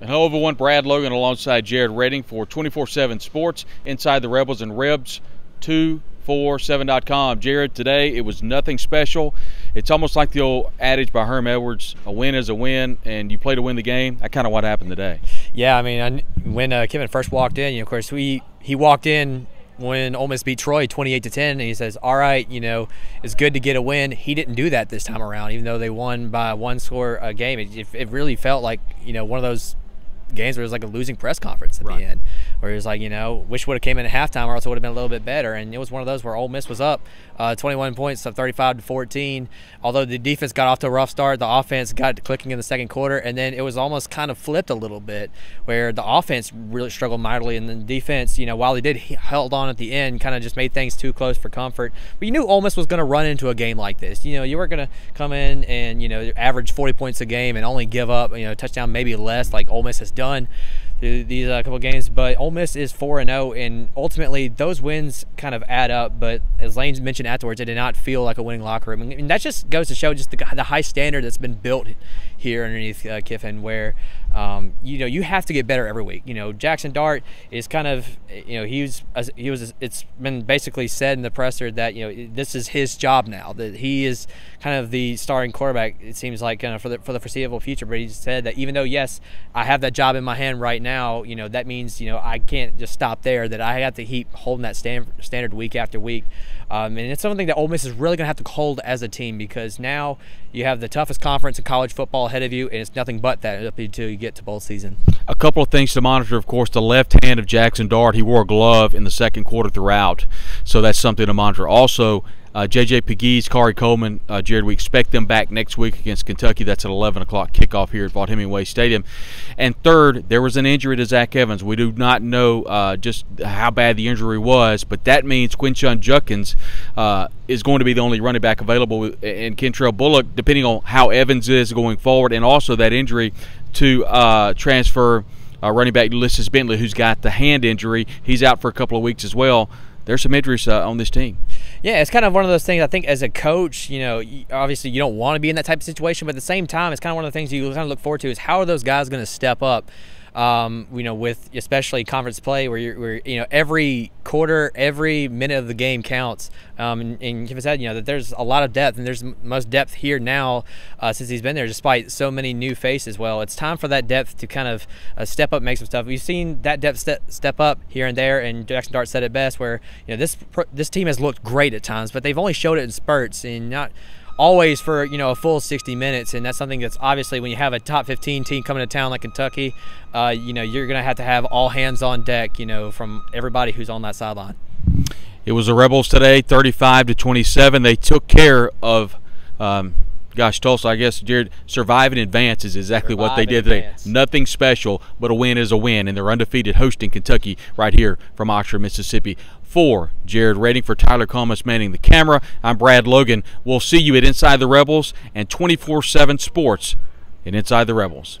And hello everyone, Brad Logan alongside Jared Redding for 24-7 Sports Inside the Rebels and Rebs 247.com. Jared, today it was nothing special. It's almost like the old adage by Herm Edwards, a win is a win, and you play to win the game. That kind of what happened today. Yeah, I mean, I, when uh, Kiffin first walked in, you know, of course, we he walked in when Ole Miss beat Troy 28 to 10, and he says, "All right, you know, it's good to get a win." He didn't do that this time around, even though they won by one score a game. It, it really felt like you know one of those games where it was like a losing press conference at right. the end, where he was like, you know, wish would have came in at halftime or else it would have been a little bit better. And it was one of those where Ole Miss was up uh, 21 points, so 35 to 14. Although the defense got off to a rough start, the offense got clicking in the second quarter, and then it was almost kind of flipped a little bit, where the offense really struggled mightily, and then the defense, you know, while they did held on at the end, kind of just made things too close for comfort. But you knew Ole Miss was going to run into a game like this. You know, you weren't going to come in and you know average 40 points a game and only give up you know touchdown maybe less like Ole Miss has done these uh, couple games. But Ole Miss is four and zero, oh, and ultimately those wins kind of add up. But as Lane mentioned afterwards, it did not feel like a winning locker room, and that just goes to show just the, the high standard that's been built here underneath uh, Kiffin, where um, you know you have to get better every week. You know Jackson Dart is kind of you know he was he was it's been basically said in the presser that you know this is his job now that he is kind of the starting quarterback. It seems like kind of for the for the foreseeable future. But he said that even though yes I have that job in my hand right now, you know that means you know I can't just stop there. That I have to keep holding that stand, standard week after week. Um, and it's something that Ole Miss is really going to have to hold as a team because now you have the toughest conference in college football ahead of you, and it's nothing but that up until you get to bowl season. A couple of things to monitor, of course, the left hand of Jackson Dart. He wore a glove in the second quarter throughout, so that's something to monitor. Also, uh, J.J. Pegues, Khari Coleman, uh, Jared, we expect them back next week against Kentucky. That's at 11 o'clock kickoff here at Vaught-Hemingway Stadium. And third, there was an injury to Zach Evans. We do not know uh, just how bad the injury was, but that means Quinshon Judkins uh, is going to be the only running back available, and Kentrell Bullock, depending on how Evans is going forward, and also that injury to uh, transfer uh, running back Ulysses Bentley, who's got the hand injury. He's out for a couple of weeks as well. There's some injuries uh, on this team. Yeah, it's kind of one of those things. I think as a coach, you know, obviously you don't want to be in that type of situation, but at the same time, it's kind of one of the things you kind of look forward to is how are those guys going to step up um, you know, with especially conference play where you're, where, you know, every quarter, every minute of the game counts. Um, and, and Kiffin said, you know, that there's a lot of depth, and there's most depth here now uh, since he's been there, despite so many new faces. Well, it's time for that depth to kind of uh, step up, make some stuff. We've seen that depth step, step up here and there, and Jackson Dart said it best, where you know this this team has looked great at times, but they've only showed it in spurts and not always for you know a full 60 minutes and that's something that's obviously when you have a top 15 team coming to town like kentucky uh, you know you're gonna have to have all hands on deck you know from everybody who's on that sideline. It was the rebels today 35 to 27 they took care of um, gosh, Tulsa, I guess, Jared, survive and advance is exactly survive what they did today. Nothing special, but a win is a win, and they're undefeated hosting Kentucky right here from Oxford, Mississippi. For Jared Redding, for Tyler Comas manning the camera, I'm Brad Logan. We'll see you at Inside the Rebels and 24 7 Sports in Inside the Rebels.